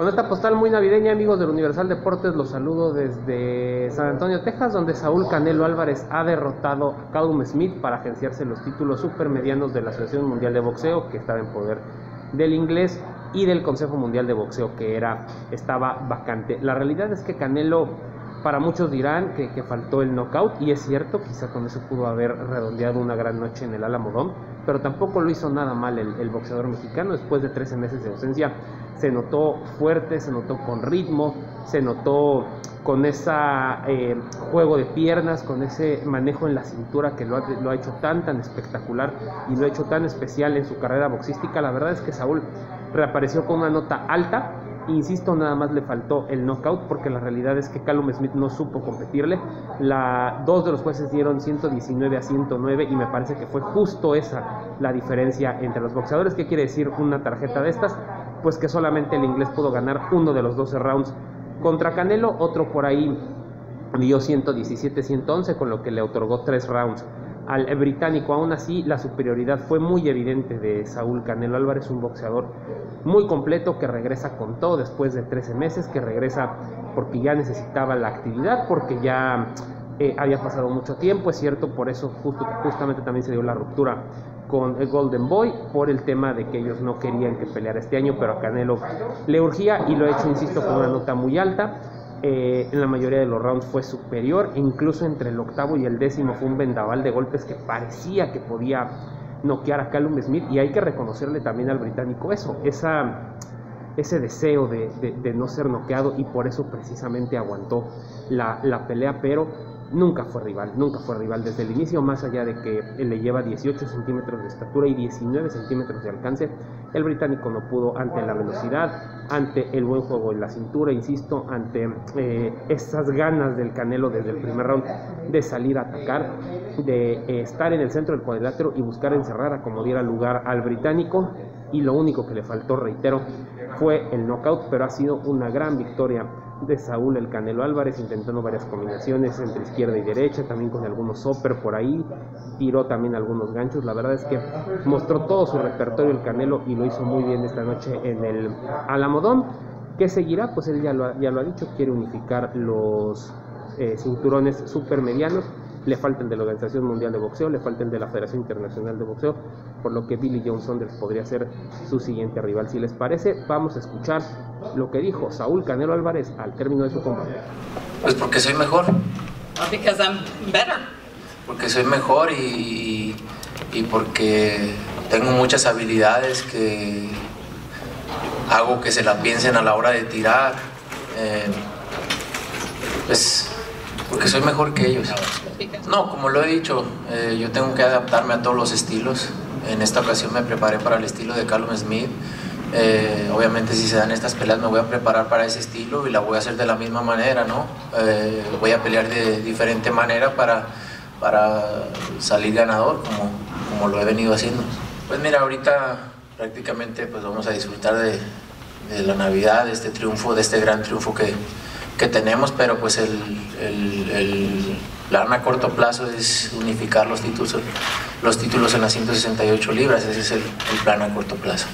Con esta postal muy navideña, amigos del Universal Deportes, los saludo desde San Antonio, Texas, donde Saúl Canelo Álvarez ha derrotado a Callum Smith para agenciarse los títulos supermedianos de la Asociación Mundial de Boxeo, que estaba en poder del inglés y del Consejo Mundial de Boxeo, que era, estaba vacante. La realidad es que Canelo, para muchos dirán que, faltó el knockout, y es cierto, quizá con eso pudo haber redondeado una gran noche en el Alamodón, pero tampoco lo hizo nada mal el, boxeador mexicano después de 13 meses de ausencia se notó fuerte, se notó con ritmo, se notó con ese eh, juego de piernas, con ese manejo en la cintura que lo ha, hecho tan, tan espectacular y lo ha hecho tan especial en su carrera boxística. La verdad es que Saúl reapareció con una nota alta. Insisto, nada más le faltó el knockout porque la realidad es que Callum Smith no supo competirle. La, dos de los jueces dieron 119 a 109 y me parece que fue justo esa la diferencia entre los boxeadores. ¿Qué quiere decir una tarjeta de estas? pues que solamente el inglés pudo ganar uno de los 12 rounds contra Canelo, otro por ahí dio 117-111, con lo que le otorgó tres rounds al británico. Aún así, la superioridad fue muy evidente de Saúl Canelo Álvarez, un boxeador muy completo que regresa con todo después de 13 meses, que regresa porque ya necesitaba la actividad, porque ya eh, había pasado mucho tiempo, es cierto, por eso justo, justamente también se dio la ruptura con el Golden Boy por el tema de que ellos no querían que peleara este año, pero a Canelo le urgía y lo ha hecho, insisto, con una nota muy alta. Eh, en la mayoría de los rounds fue superior, incluso entre el octavo y el décimo fue un vendaval de golpes que parecía que podía noquear a Callum Smith. Y hay que reconocerle también al británico eso, esa, ese deseo de, no ser noqueado y por eso precisamente aguantó la, la pelea, pero nunca fue rival, nunca fue rival desde el inicio, más allá de que él le lleva 18 centímetros de estatura y 19 centímetros de alcance, el británico no pudo ante la velocidad, ante el buen juego en la cintura, insisto, ante eh, esas ganas del Canelo desde el primer round de salir a atacar, de eh, estar en el centro del cuadrilátero y buscar encerrar a como diera lugar al británico. Y lo único que le faltó, reitero, fue el knockout, pero ha sido una gran victoria de Saúl el Canelo Álvarez, intentando varias combinaciones entre izquierda y derecha, también con algunos upper por ahí, tiró también algunos ganchos, la verdad es que mostró todo su repertorio el Canelo y lo hizo muy bien esta noche en el Alamodón. ¿Qué seguirá? Pues él ya lo, ya lo ha dicho, quiere unificar los eh, cinturones supermedianos le falta el de la Organización Mundial de Boxeo, le falta el de la Federación Internacional de Boxeo, por lo que Billy Jones Saunders podría ser su siguiente rival. Si les parece, vamos a escuchar lo que dijo Saúl Canelo Álvarez al término de su combate. Pues porque soy mejor. Because I'm better. Porque soy mejor y, y porque tengo muchas habilidades que hago que se la piensen a la hora de tirar. Eh, pues porque soy mejor que ellos. No, como lo he dicho, eh, yo tengo que adaptarme a todos los estilos. En esta ocasión me preparé para el estilo de Callum Smith. Eh, obviamente si se dan estas peleas me voy a preparar para ese estilo y la voy a hacer de la misma manera, ¿no? Eh, voy a pelear de diferente manera para, para salir ganador, como, como lo he venido haciendo. Pues mira, ahorita prácticamente pues vamos a disfrutar de, de la Navidad, de este triunfo, de este gran triunfo que, que tenemos, pero pues el, el, el, plan a corto plazo es unificar los títulos, los títulos en las 168 libras, ese es el, el plan a corto plazo.